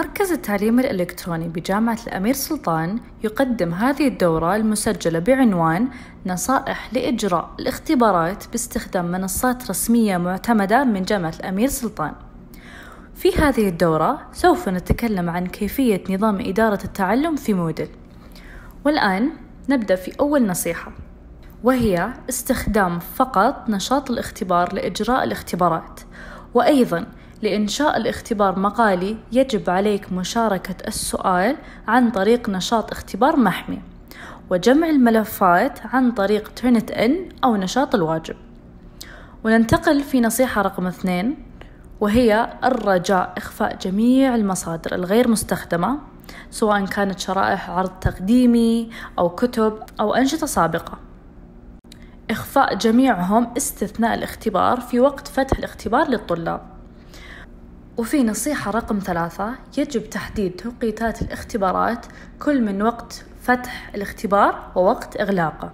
مركز التعليم الإلكتروني بجامعة الأمير سلطان يقدم هذه الدورة المسجلة بعنوان نصائح لإجراء الاختبارات باستخدام منصات رسمية معتمدة من جامعة الأمير سلطان. في هذه الدورة سوف نتكلم عن كيفية نظام إدارة التعلم في مودل. والآن نبدأ في أول نصيحة وهي استخدام فقط نشاط الاختبار لإجراء الاختبارات وأيضا لإنشاء الاختبار مقالي يجب عليك مشاركة السؤال عن طريق نشاط اختبار محمي وجمع الملفات عن طريق ترنت إن أو نشاط الواجب. وننتقل في نصيحة رقم اثنين وهي الرجاء إخفاء جميع المصادر الغير مستخدمة سواء كانت شرائح عرض تقديمي أو كتب أو أنشطة سابقة. إخفاء جميعهم استثناء الاختبار في وقت فتح الاختبار للطلاب. وفي نصيحة رقم ثلاثة يجب تحديد توقيتات الاختبارات كل من وقت فتح الاختبار ووقت إغلاقه.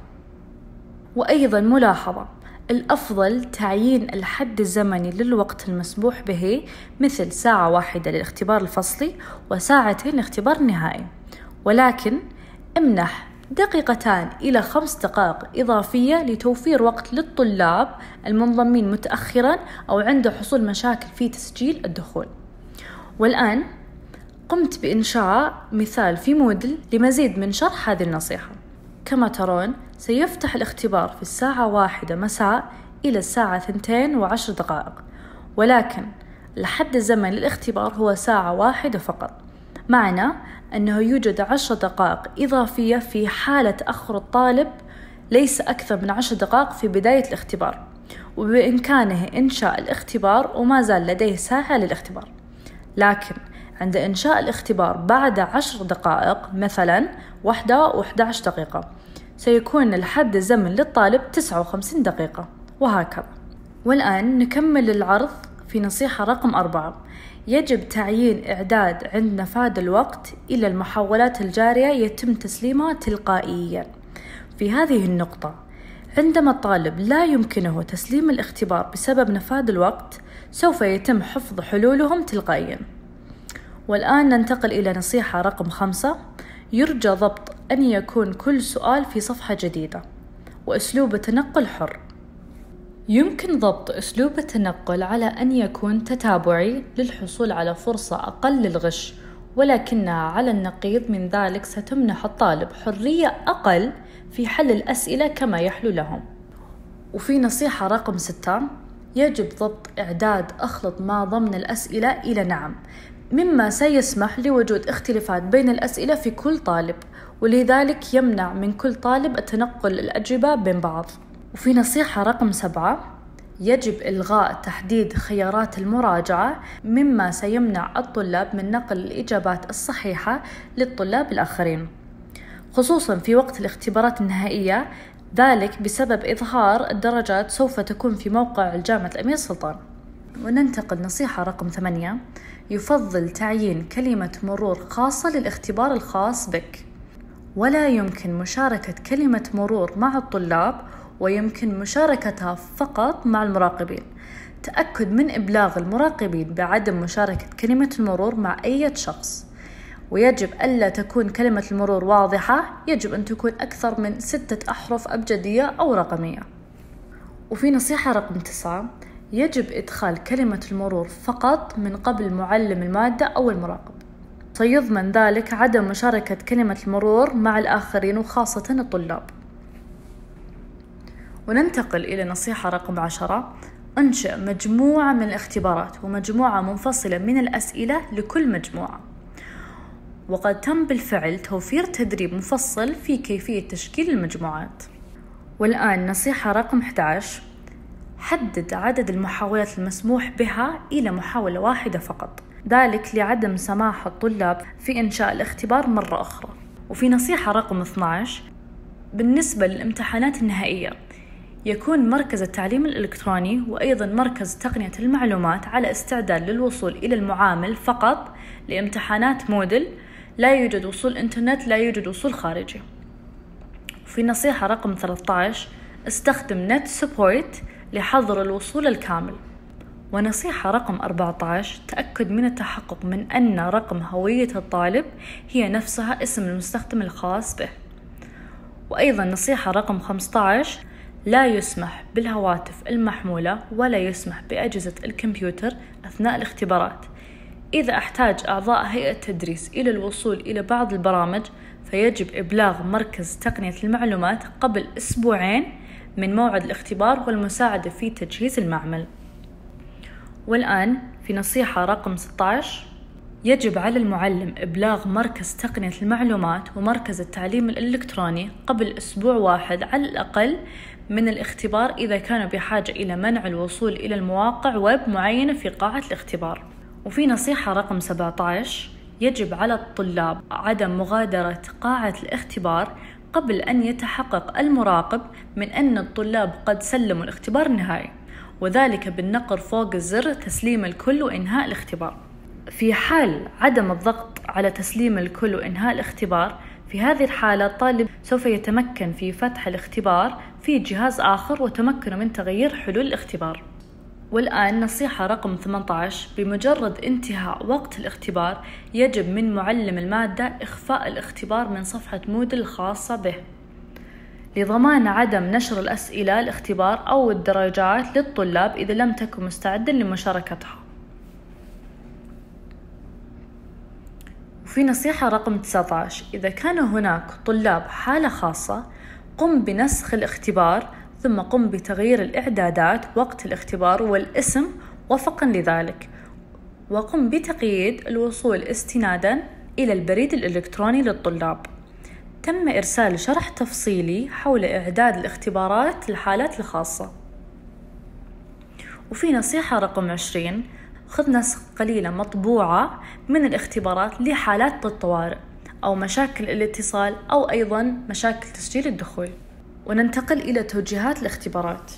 وأيضا ملاحظة الأفضل تعيين الحد الزمني للوقت المسموح به مثل ساعة واحدة للاختبار الفصلي وساعتين للاختبار النهائي ولكن امنح دقيقتان إلى خمس دقائق إضافية لتوفير وقت للطلاب المنضمين متأخرا أو عنده حصول مشاكل في تسجيل الدخول. والآن قمت بإنشاء مثال في مودل لمزيد من شرح هذه النصيحة. كما ترون سيفتح الاختبار في الساعة واحدة مساء إلى الساعة ثنتين وعشر دقائق. ولكن الحد الزمني للاختبار هو ساعة واحدة فقط. معنى أنه يوجد عشر دقائق إضافية في حالة تأخر الطالب ليس أكثر من عشر دقائق في بداية الاختبار. وبإمكانه إنشاء الاختبار وما زال لديه ساعة للاختبار. لكن عند إنشاء الاختبار بعد عشر دقائق مثلا واحدة وإحدى عشر دقيقة سيكون الحد الزمن للطالب تسعة وخمسين دقيقة وهكذا. والآن نكمل العرض في نصيحة رقم أربعة. يجب تعيين إعداد عند نفاذ الوقت إلى المحولات الجارية يتم تسليمها تلقائيا. في هذه النقطة عندما الطالب لا يمكنه تسليم الاختبار بسبب نفاذ الوقت سوف يتم حفظ حلولهم تلقائيا. والآن ننتقل إلى نصيحة رقم خمسة. يرجى ضبط أن يكون كل سؤال في صفحة جديدة. وأسلوب التنقل حر. يمكن ضبط أسلوب التنقل على أن يكون تتابعي للحصول على فرصة أقل للغش ولكنها على النقيض من ذلك ستمنح الطالب حرية أقل في حل الأسئلة كما يحلو لهم. وفي نصيحة رقم ستة يجب ضبط إعداد أخلط ما ضمن الأسئلة إلى نعم مما سيسمح لوجود اختلافات بين الأسئلة في كل طالب ولذلك يمنع من كل طالب التنقل الأجوبة بين بعض. وفي نصيحة رقم سبعة يجب إلغاء تحديد خيارات المراجعة مما سيمنع الطلاب من نقل الإجابات الصحيحة للطلاب الآخرين. خصوصا في وقت الاختبارات النهائية ذلك بسبب إظهار الدرجات سوف تكون في موقع الجامعة الأمير سلطان. وننتقل نصيحة رقم ثمانية يفضل تعيين كلمة مرور خاصة للاختبار الخاص بك. ولا يمكن مشاركة كلمة مرور مع الطلاب ويمكن مشاركتها فقط مع المراقبين. تأكد من إبلاغ المراقبين بعدم مشاركة كلمة المرور مع أي شخص. ويجب ألا تكون كلمة المرور واضحة. يجب أن تكون أكثر من ستة أحرف أبجدية أو رقمية. وفي نصيحة رقم تسعة يجب إدخال كلمة المرور فقط من قبل معلم المادة أو المراقب. سيضمن ذلك عدم مشاركة كلمة المرور مع الآخرين وخاصة الطلاب. وننتقل إلى نصيحة رقم عشرة. أنشئ مجموعة من الاختبارات ومجموعة منفصلة من الأسئلة لكل مجموعة. وقد تم بالفعل توفير تدريب مفصل في كيفية تشكيل المجموعات. والآن نصيحة رقم 11 حدد عدد المحاولات المسموح بها إلى محاولة واحدة فقط. ذلك لعدم سماح الطلاب في إنشاء الاختبار مرة أخرى. وفي نصيحة رقم 12 بالنسبة للامتحانات النهائية يكون مركز التعليم الإلكتروني وأيضا مركز تقنية المعلومات على استعداد للوصول إلى المعامل فقط لامتحانات مودل لا يوجد وصول إنترنت لا يوجد وصول خارجي. في نصيحة رقم 13 استخدم نت سبورت لحظر الوصول الكامل. ونصيحة رقم 14 تأكد من التحقق من أن رقم هوية الطالب هي نفسها اسم المستخدم الخاص به. وأيضا نصيحة رقم 15 لا يسمح بالهواتف المحمولة ولا يسمح بأجهزة الكمبيوتر أثناء الاختبارات. إذا أحتاج أعضاء هيئة التدريس إلى الوصول إلى بعض البرامج فيجب إبلاغ مركز تقنية المعلومات قبل أسبوعين من موعد الاختبار والمساعدة في تجهيز المعمل. والآن في نصيحة رقم 16 يجب على المعلم إبلاغ مركز تقنية المعلومات ومركز التعليم الإلكتروني قبل أسبوع واحد على الأقل من الاختبار إذا كانوا بحاجة إلى منع الوصول إلى المواقع ويب معينة في قاعة الاختبار. وفي نصيحة رقم 17 يجب على الطلاب عدم مغادرة قاعة الاختبار قبل أن يتحقق المراقب من أن الطلاب قد سلموا الاختبار النهائي. وذلك بالنقر فوق الزر تسليم الكل وإنهاء الاختبار. في حال عدم الضغط على تسليم الكل وإنهاء الاختبار في هذه الحالة الطالب سوف يتمكن في فتح الاختبار في جهاز آخر وتمكنه من تغيير حلول الاختبار. والآن نصيحة رقم 18 بمجرد انتهاء وقت الاختبار يجب من معلم المادة إخفاء الاختبار من صفحة مودل الخاصة به. لضمان عدم نشر الأسئلة الاختبار أو الدرجات للطلاب إذا لم تكن مستعدا لمشاركتها. وفي نصيحة رقم 19 إذا كان هناك طلاب حالة خاصة قم بنسخ الاختبار ثم قم بتغيير الإعدادات وقت الاختبار والاسم وفقا لذلك. وقم بتقييد الوصول استنادا إلى البريد الإلكتروني للطلاب. تم إرسال شرح تفصيلي حول إعداد الاختبارات للحالات الخاصة. وفي نصيحة رقم عشرين خذ نسخ قليلة مطبوعة من الاختبارات لحالات الطوارئ أو مشاكل الاتصال أو أيضا مشاكل تسجيل الدخول. وننتقل إلى توجيهات الاختبارات.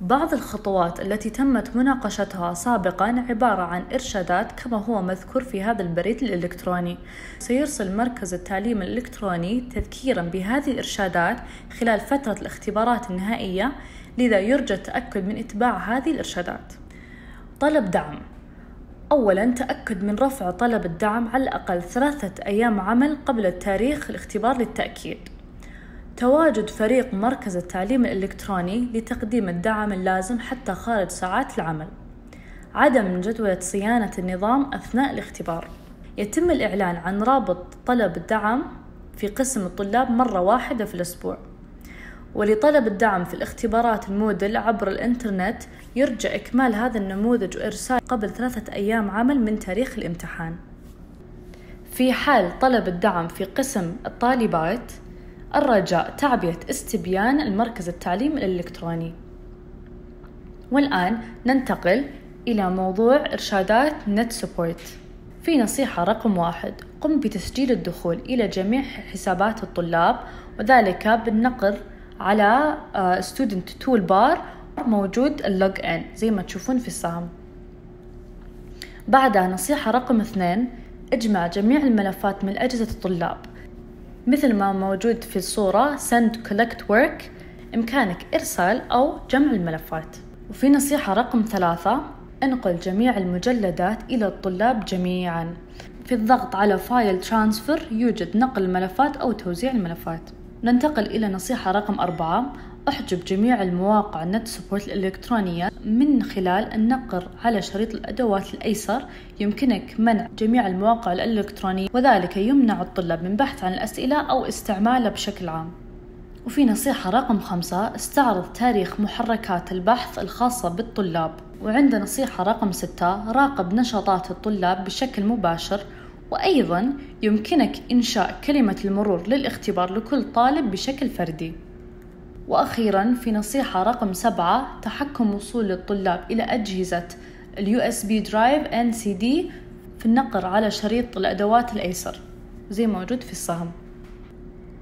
بعض الخطوات التي تمت مناقشتها سابقا عبارة عن إرشادات كما هو مذكور في هذا البريد الإلكتروني. سيرسل مركز التعليم الإلكتروني تذكيرا بهذه الإرشادات خلال فترة الاختبارات النهائية لذا يرجى التأكد من إتباع هذه الإرشادات. طلب دعم. أولا تأكد من رفع طلب الدعم على الأقل ثلاثة أيام عمل قبل التاريخ الاختبار للتأكيد. تواجد فريق مركز التعليم الإلكتروني لتقديم الدعم اللازم حتى خارج ساعات العمل. عدم جدولة صيانة النظام أثناء الاختبار. يتم الإعلان عن رابط طلب الدعم في قسم الطلاب مرة واحدة في الأسبوع. ولطلب الدعم في الاختبارات المودل عبر الإنترنت يرجى إكمال هذا النموذج وإرسال قبل ثلاثة أيام عمل من تاريخ الامتحان. في حال طلب الدعم في قسم الطالبات الرجاء تعبئة استبيان المركز التعليم الإلكتروني. والآن ننتقل إلى موضوع إرشادات NetSupport. في نصيحة رقم واحد قم بتسجيل الدخول إلى جميع حسابات الطلاب وذلك بالنقر على student toolbar موجود ال log in زي ما تشوفون في السهم بعدها نصيحة رقم اثنين اجمع جميع الملفات من أجهزة الطلاب. مثل ما موجود في الصورة send collect work إمكانك إرسال أو جمع الملفات. وفي نصيحة رقم ثلاثة انقل جميع المجلدات إلى الطلاب جميعا. في الضغط على file transfer يوجد نقل الملفات أو توزيع الملفات. ننتقل إلى نصيحة رقم أربعة. أحجب جميع المواقع ال NetSupport الإلكترونية من خلال النقر على شريط الأدوات الأيسر. يمكنك منع جميع المواقع الإلكترونية وذلك يمنع الطلاب من بحث عن الأسئلة أو استعمالها بشكل عام. وفي نصيحة رقم خمسة استعرض تاريخ محركات البحث الخاصة بالطلاب. وعند نصيحة رقم ستة راقب نشاطات الطلاب بشكل مباشر. وأيضا يمكنك إنشاء كلمة المرور للاختبار لكل طالب بشكل فردي. وأخيرا في نصيحة رقم سبعة تحكم وصول الطلاب إلى أجهزة drive and CD في النقر على شريط الأدوات الأيسر زي موجود في السهم.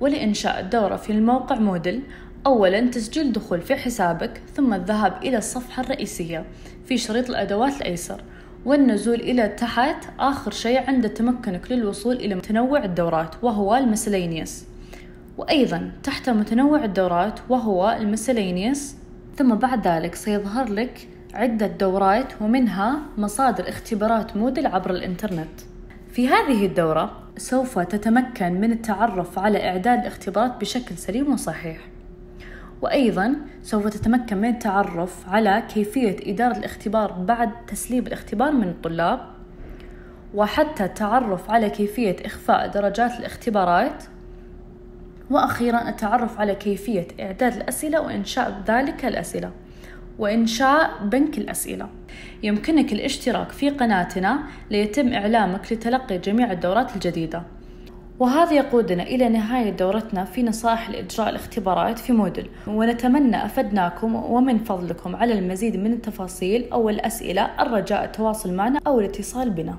ولإنشاء الدورة في الموقع Moodle أولا تسجيل دخول في حسابك ثم الذهاب إلى الصفحة الرئيسية في شريط الأدوات الأيسر. والنزول إلى تحت آخر شيء عند تمكنك للوصول إلى متنوع الدورات وهو ال Miscellaneous وأيضا تحت متنوع الدورات وهو ال Miscellaneous ثم بعد ذلك سيظهر لك عدة دورات ومنها مصادر اختبارات مودل عبر الإنترنت. في هذه الدورة سوف تتمكن من التعرف على إعداد الاختبارات بشكل سليم وصحيح. وأيضا سوف تتمكن من التعرف على كيفية إدارة الاختبار بعد تسليم الاختبار من الطلاب وحتى التعرف على كيفية إخفاء درجات الاختبارات وأخيرا التعرف على كيفية إعداد الأسئلة وإنشاء ذلك الأسئلة وإنشاء بنك الأسئلة. يمكنك الاشتراك في قناتنا ليتم إعلامك لتلقي جميع الدورات الجديدة. وهذا يقودنا إلى نهاية دورتنا في نصائح لإجراء الاختبارات في مودل ونتمنى أفدناكم ومن فضلكم على المزيد من التفاصيل أو الأسئلة الرجاء التواصل معنا أو الاتصال بنا.